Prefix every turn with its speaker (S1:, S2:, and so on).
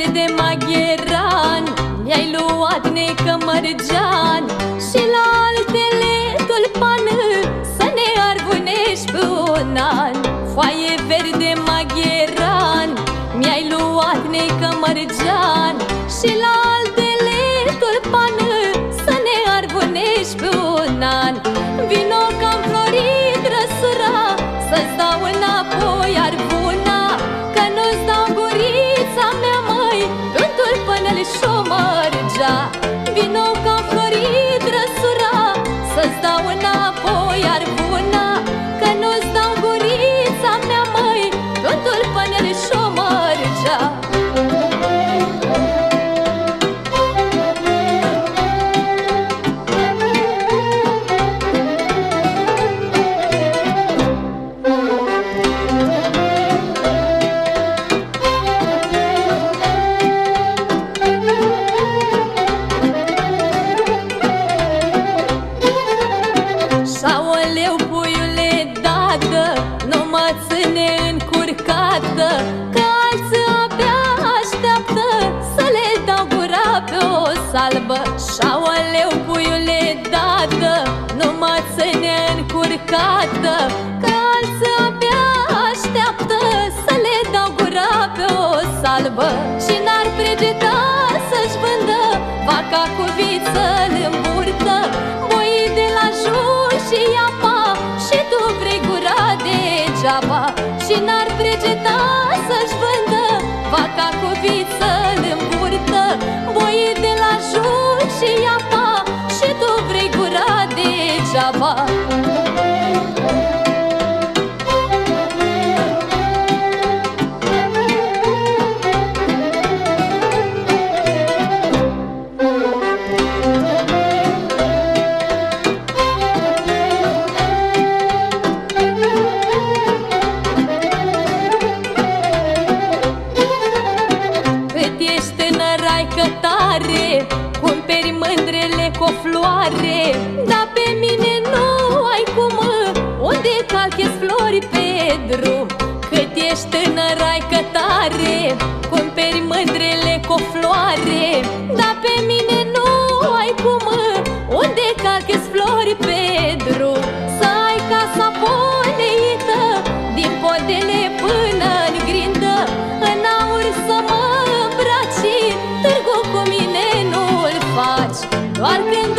S1: mare de magheran Mi-ai luat necămărgean? Și la altele tulpan Să ne arbunești pe un an. Foaie verde magheran Mi-ai luat necămărgean. Și la încurcată Că alții abia așteaptă Să le dau gura pe o salbă. Șaoleu, puiule, dadă Nu mă ține încurcată. Că alții abia așteaptă Să le dau gura pe o salbă. Și n-ar pregeta să-și vândă Vaca cu viță în burtă. Boii de la jur și apa Și tu vrei gura degeaba degeaba. Cât ești tânărai că tare Cumperi mândrele cu o floare Cumperi mândrele cu o floare Dar pe mine nu ai cum. Unde calchezi flori pe drum? Să ai casa poleită Din podele până în grindă. În aur să mă îmbraci Târgu cu mine nu-l faci. Doar când